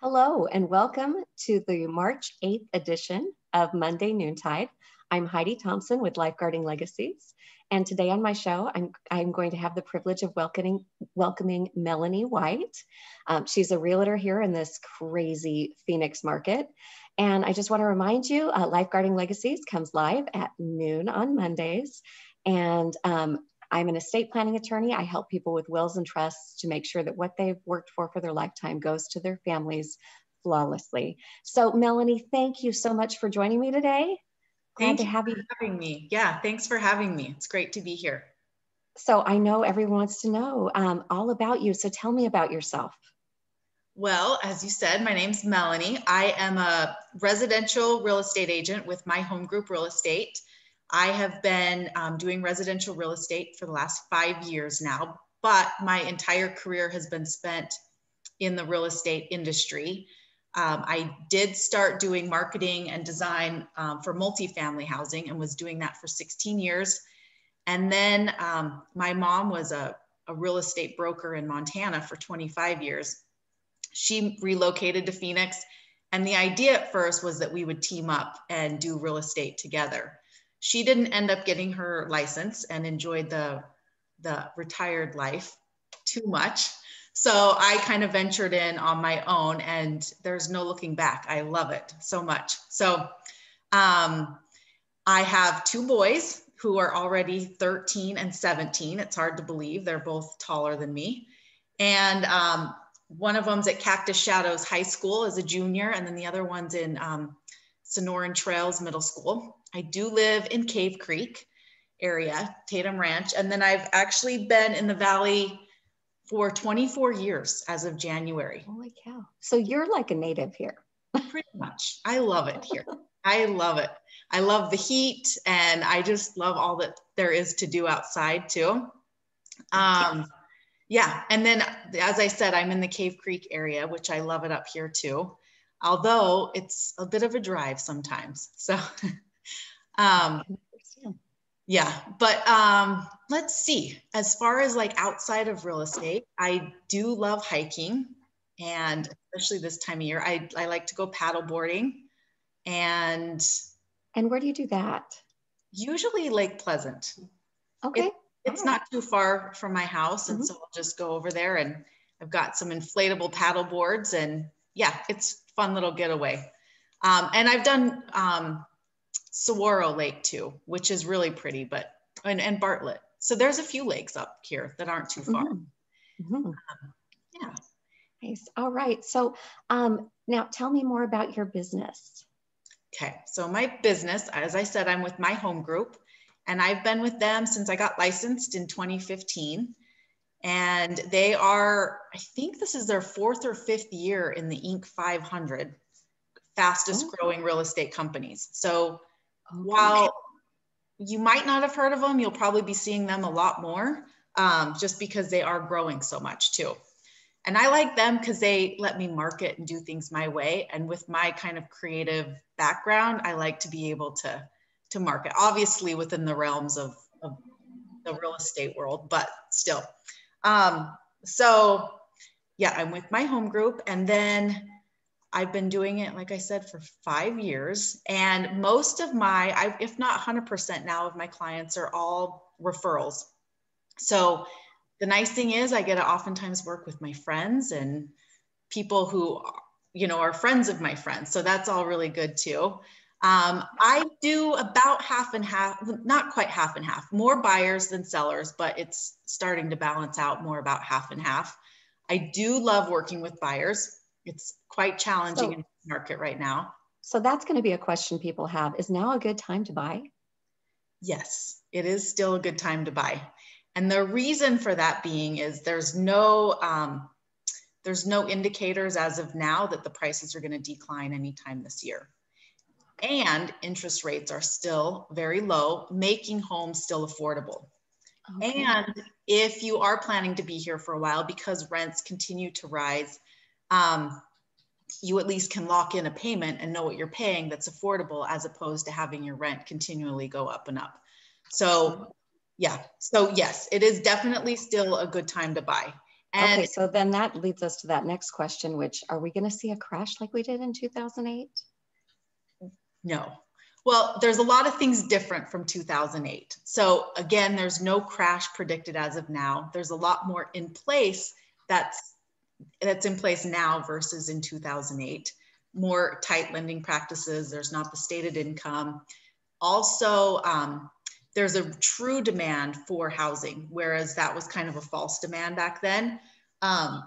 Hello, and welcome to the March 8th edition of Monday Noontide. I'm Heidi Thompson with Lifeguarding Legacies. And today on my show, I'm, I'm going to have the privilege of welcoming, welcoming Melanie White. Um, she's a realtor here in this crazy Phoenix market. And I just want to remind you, uh, Lifeguarding Legacies comes live at noon on Mondays. And um, I'm an estate planning attorney. I help people with wills and trusts to make sure that what they've worked for for their lifetime goes to their families flawlessly. So, Melanie, thank you so much for joining me today. Glad Thank to have you having me. Yeah, thanks for having me. It's great to be here. So, I know everyone wants to know um, all about you. So, tell me about yourself. Well, as you said, my name's Melanie. I am a residential real estate agent with my home group real estate. I have been um, doing residential real estate for the last five years now, but my entire career has been spent in the real estate industry. Um, I did start doing marketing and design um, for multifamily housing and was doing that for 16 years. And then um, my mom was a, a real estate broker in Montana for 25 years. She relocated to Phoenix. And the idea at first was that we would team up and do real estate together she didn't end up getting her license and enjoyed the the retired life too much. So i kind of ventured in on my own and there's no looking back. I love it so much. So um, i have two boys who are already 13 and 17 it's hard to believe they're both taller than me. And um, one of them's at cactus shadows high school as a junior and then the other one's in um, sonoran trails middle school I do live in Cave Creek area, Tatum Ranch, and then I've actually been in the valley for 24 years as of January. Holy cow. So you're like a native here. Pretty much. I love it here. I love it. I love the heat and I just love all that there is to do outside too. Um, yeah. And then, as I said, I'm in the Cave Creek area, which I love it up here too, although it's a bit of a drive sometimes. So Um, yeah, but um, let's see. As far as like outside of real estate, I do love hiking, and especially this time of year, I I like to go paddle boarding, and and where do you do that? Usually Lake Pleasant. Okay. It, it's not too far from my house, and mm-hmm. so I'll just go over there, and I've got some inflatable paddle boards, and yeah, it's fun little getaway. Um, and I've done um, Saguaro Lake too, which is really pretty, but and, and Bartlett. So there's a few lakes up here that aren't too far. Mm-hmm. Mm-hmm. Um, yeah. Nice. All right. So um, now tell me more about your business. Okay. So my business, as I said, I'm with my home group and I've been with them since I got licensed in 2015. And they are, I think this is their fourth or fifth year in the Inc. 500 fastest oh. growing real estate companies. So Okay. While you might not have heard of them, you'll probably be seeing them a lot more um, just because they are growing so much too. And I like them because they let me market and do things my way. And with my kind of creative background, I like to be able to, to market, obviously within the realms of, of the real estate world, but still. Um, so yeah, I'm with my home group. And then I've been doing it, like I said, for five years. And most of my, if not 100% now of my clients are all referrals. So the nice thing is I get to oftentimes work with my friends and people who, you know, are friends of my friends. So that's all really good too. Um, I do about half and half, not quite half and half, more buyers than sellers, but it's starting to balance out more about half and half. I do love working with buyers it's quite challenging so, in the market right now. So that's going to be a question people have. Is now a good time to buy? Yes, it is still a good time to buy. And the reason for that being is there's no um, there's no indicators as of now that the prices are going to decline anytime this year. And interest rates are still very low, making homes still affordable. Okay. And if you are planning to be here for a while because rents continue to rise, um, you at least can lock in a payment and know what you're paying that's affordable as opposed to having your rent continually go up and up. So, yeah, so yes, it is definitely still a good time to buy. And okay, so then that leads us to that next question, which are we going to see a crash like we did in 2008? No. Well, there's a lot of things different from 2008. So again, there's no crash predicted as of now. There's a lot more in place that's that's in place now versus in 2008. More tight lending practices. There's not the stated income. Also, um, there's a true demand for housing, whereas that was kind of a false demand back then. Um,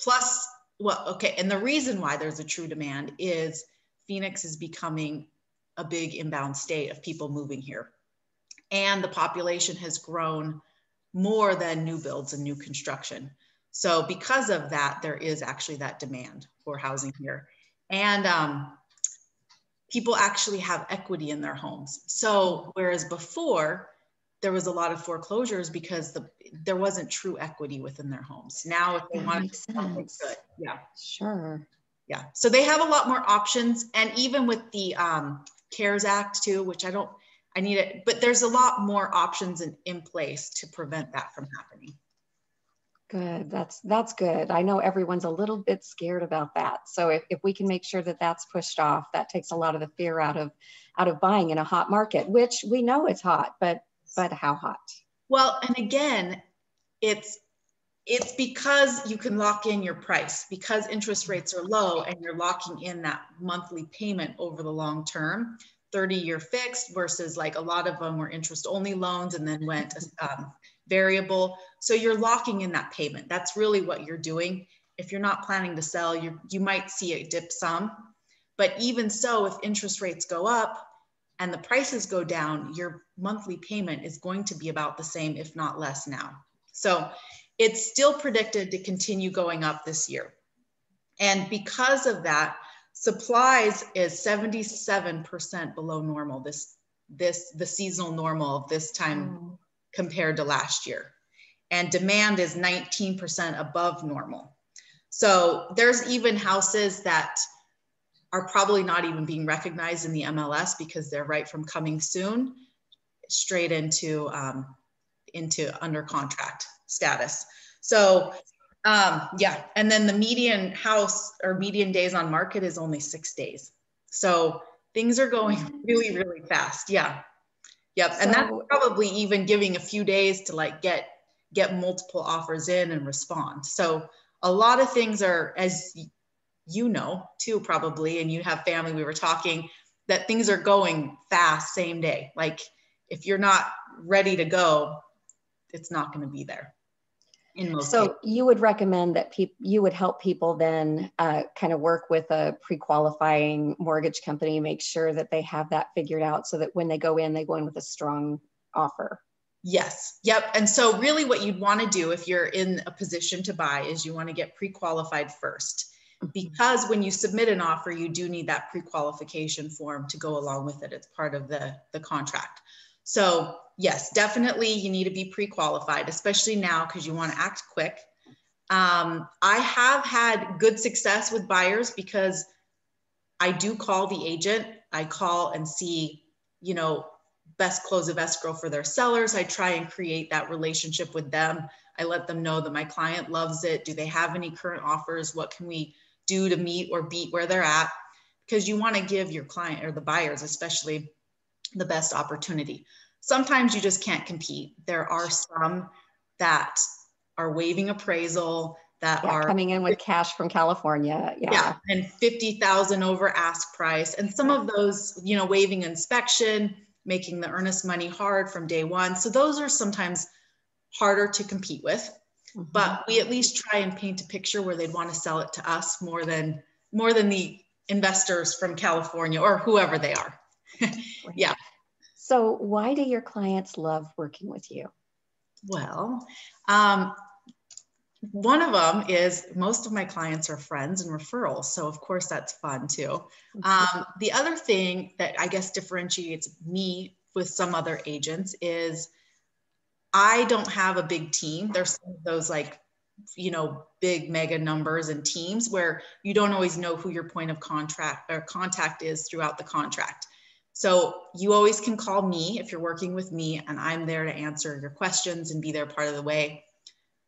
plus, well, okay, and the reason why there's a true demand is Phoenix is becoming a big inbound state of people moving here. And the population has grown more than new builds and new construction. So because of that, there is actually that demand for housing here. And um, people actually have equity in their homes. So whereas before there was a lot of foreclosures because the there wasn't true equity within their homes. Now if they want to good, yeah. Sure. Yeah. So they have a lot more options. And even with the um, CARES Act too, which I don't I need it, but there's a lot more options in, in place to prevent that from happening. Good. That's that's good. I know everyone's a little bit scared about that. So if, if we can make sure that that's pushed off, that takes a lot of the fear out of out of buying in a hot market, which we know it's hot, but but how hot? Well, and again, it's it's because you can lock in your price because interest rates are low and you're locking in that monthly payment over the long term 30 year fixed versus like a lot of them were interest only loans and then went um, variable. So you're locking in that payment. That's really what you're doing. If you're not planning to sell, you you might see a dip some. But even so, if interest rates go up and the prices go down, your monthly payment is going to be about the same, if not less now. So it's still predicted to continue going up this year. And because of that, supplies is 77% below normal this this the seasonal normal of this time mm compared to last year. And demand is 19% above normal. So there's even houses that are probably not even being recognized in the MLS because they're right from coming soon straight into um, into under contract status. So um, yeah, and then the median house or median days on market is only six days. So things are going really, really fast. Yeah. Yep. So, and that's probably even giving a few days to like get get multiple offers in and respond. So a lot of things are as you know too probably and you have family we were talking that things are going fast same day. Like if you're not ready to go, it's not going to be there so cases. you would recommend that people you would help people then uh, kind of work with a pre-qualifying mortgage company make sure that they have that figured out so that when they go in they go in with a strong offer? Yes. Yep. And so really what you'd want to do if you're in a position to buy is you want to get pre-qualified 1st mm-hmm. because when you submit an offer you do need that pre-qualification form to go along with it. It's part of the the contract so yes, definitely you need to be pre-qualified, especially now because you want to act quick. Um, I have had good success with buyers because I do call the agent. I call and see, you know, best close of escrow for their sellers. I try and create that relationship with them. I let them know that my client loves it. Do they have any current offers? What can we do to meet or beat where they're at? Because you want to give your client or the buyers, especially, the best opportunity sometimes you just can't compete. There are some that are waiving appraisal that yeah, are coming in with cash from California. Yeah. yeah and 50,000 over ask price. And some of those, you know, waiving inspection, making the earnest money hard from day one. So those are sometimes harder to compete with. Mm-hmm. But we at least try and paint a picture where they'd want to sell it to us more than more than the investors from California or whoever they are. yeah. So, why do your clients love working with you? Well, um, one of them is most of my clients are friends and referrals. So, of course, that's fun too. Mm-hmm. Um, the other thing that I guess differentiates me with some other agents is I don't have a big team. There's some of those like, you know, big mega numbers and teams where you don't always know who your point of contract or contact is throughout the contract. So you always can call me if you're working with me, and I'm there to answer your questions and be there part of the way.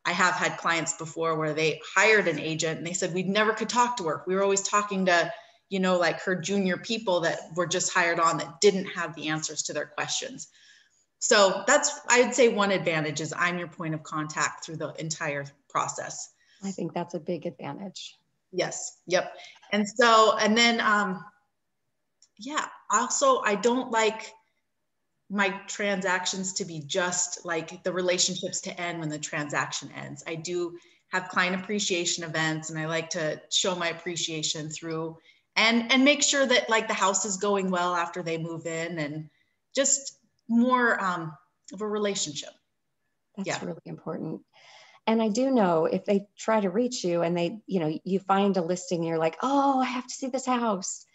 I have had clients before where they hired an agent and they said we never could talk to her. We were always talking to, you know, like her junior people that were just hired on that didn't have the answers to their questions. So that's, I'd say one advantage is I'm your point of contact through the entire process. I think that's a big advantage. Yes. Yep. And so, and then, um, yeah, also, I don't like my transactions to be just like the relationships to end when the transaction ends. I do have client appreciation events and I like to show my appreciation through and and make sure that like the house is going well after they move in and just more um, of a relationship. That's yeah. really important. And I do know if they try to reach you and they, you know, you find a listing, and you're like, oh, I have to see this house.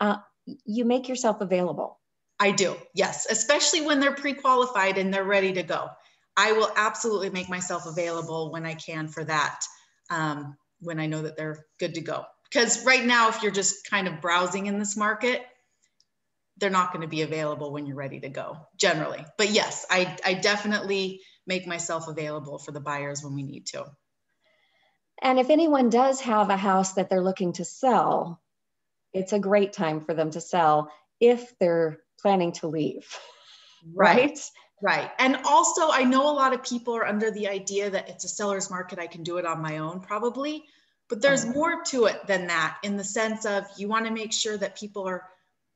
Uh, you make yourself available. I do, yes, especially when they're pre qualified and they're ready to go. I will absolutely make myself available when I can for that, um, when I know that they're good to go. Because right now, if you're just kind of browsing in this market, they're not going to be available when you're ready to go generally. But yes, I, I definitely make myself available for the buyers when we need to. And if anyone does have a house that they're looking to sell, it's a great time for them to sell if they're planning to leave. Right. right. And also, I know a lot of people are under the idea that it's a seller's market, I can do it on my own, probably. But there's oh. more to it than that in the sense of you want to make sure that people are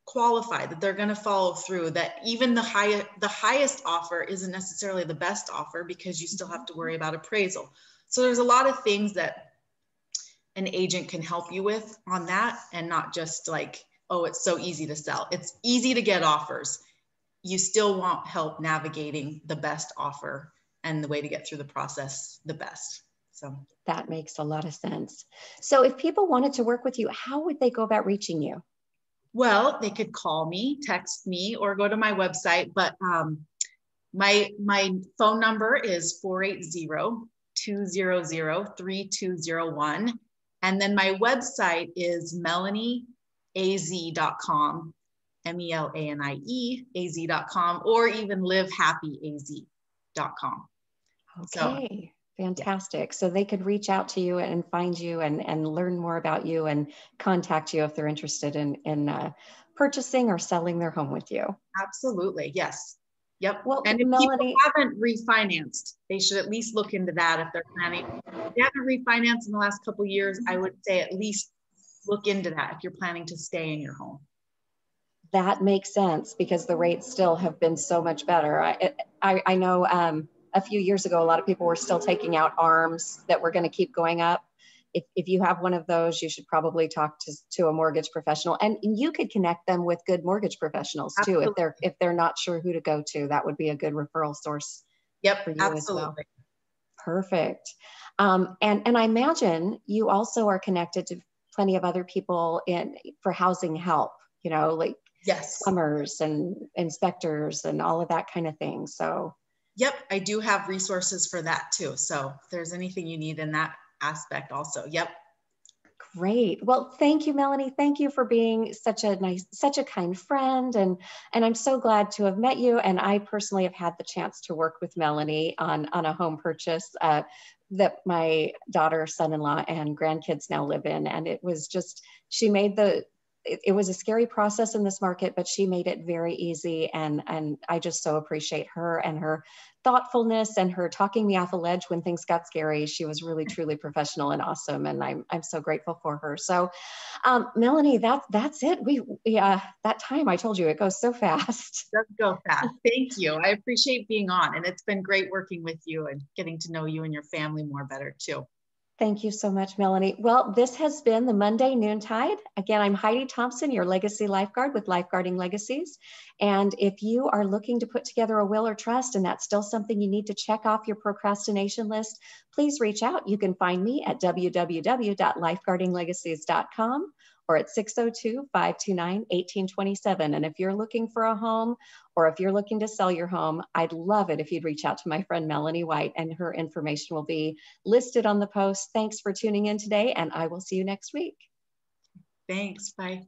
qualified that they're going to follow through that even the high the highest offer isn't necessarily the best offer because you still have to worry mm-hmm. about appraisal so there's a lot of things that an agent can help you with on that and not just like oh it's so easy to sell. It's easy to get offers. You still want help navigating the best offer and the way to get through the process the best. So. That makes a lot of sense. So if people wanted to work with you how would they go about reaching you? Well, they could call me, text me, or go to my website. But um, my my phone number is 480-200-3201. And then my website is melanieaz.com, M-E-L-A-N-I-E, A-Z.com, or even livehappyaz.com. Okay. So, Fantastic. So they could reach out to you and find you and, and learn more about you and contact you if they're interested in, in uh, purchasing or selling their home with you. Absolutely. Yes. Yep. Well, and if Melanie, people haven't refinanced, they should at least look into that if they're planning. If they haven't refinanced in the last couple years, I would say at least look into that if you're planning to stay in your home. That makes sense because the rates still have been so much better. I, I, I know um, a few years ago, a lot of people were still taking out arms that were going to keep going up. If, if you have one of those, you should probably talk to, to a mortgage professional and you could connect them with good mortgage professionals absolutely. too. If they're, if they're not sure who to go to, that would be a good referral source. Yep. For you absolutely. As well. Perfect. Um, and, and I imagine you also are connected to plenty of other people in for housing help, you know, like yes, plumbers and inspectors and all of that kind of thing. So Yep, I do have resources for that too. So if there's anything you need in that aspect also. Yep. Great. Well, thank you, Melanie. Thank you for being such a nice, such a kind friend. And, and I'm so glad to have met you. And I personally have had the chance to work with Melanie on, on a home purchase uh, that my daughter, son-in-law, and grandkids now live in. And it was just, she made the, it, it, was a scary process in this market, but she made it very easy. And, and I just so appreciate her and her thoughtfulness and her talking me off a ledge when things got scary. She was really, truly professional and awesome. And I'm, I'm so grateful for her. So um, Melanie, that's, that's it. We, yeah, uh, that time I told you it goes so fast. It does go fast. Thank you. I appreciate being on and it's been great working with you and getting to know you and your family more better too. Thank you so much, Melanie. Well, this has been the Monday Noontide. Again, I'm Heidi Thompson, your legacy lifeguard with Lifeguarding Legacies. And if you are looking to put together a will or trust and that's still something you need to check off your procrastination list, please reach out. You can find me at www.lifeguardinglegacies.com or at 602 529 1827. And if you're looking for a home or if you're looking to sell your home, I'd love it if you'd reach out to my friend Melanie White, and her information will be listed on the post. Thanks for tuning in today, and I will see you next week. Thanks. Bye.